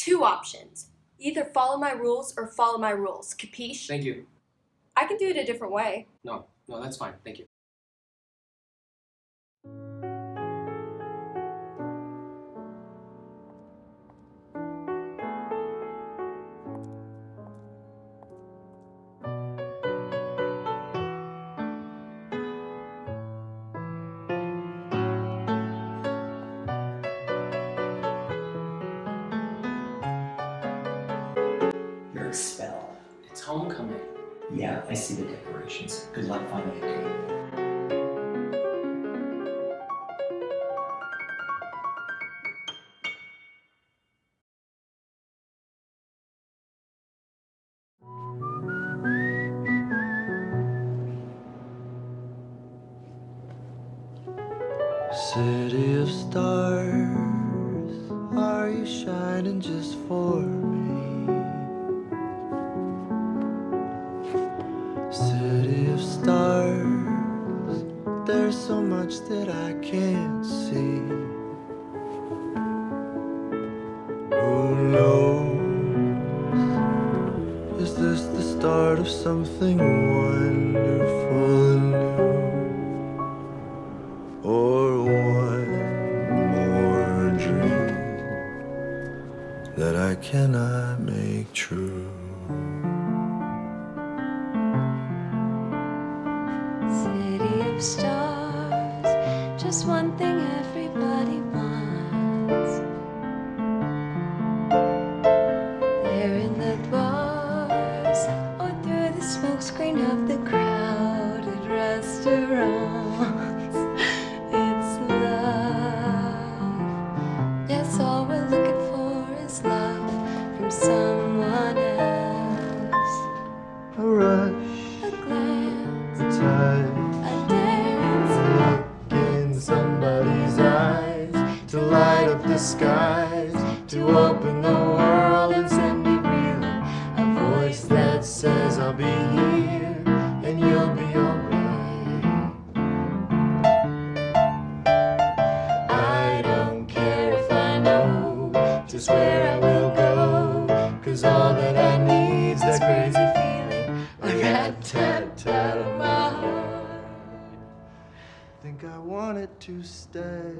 two options. Either follow my rules or follow my rules. Capiche? Thank you. I can do it a different way. No, no, that's fine. Thank you. Homecoming. Yeah, I see the decorations. Good luck finding a date. City of stars, are you shining just for me? Of stars, there's so much that I can't see. Who knows? Is this the start of something wonderful and new? or one more dream that I cannot make true. Stars, just one thing everybody wants. There in the bars, or through the smokescreen of the crowded restaurants. It's love. Yes, all we're looking for is love from someone else. A rush, to light up the skies, to open the world and send it reeling. A voice that says, I'll be here and you'll be alright. I don't care if I know just where I will go, cause all that I need's is that crazy feeling, a rat tat tat on my heart. Think I want it to stay.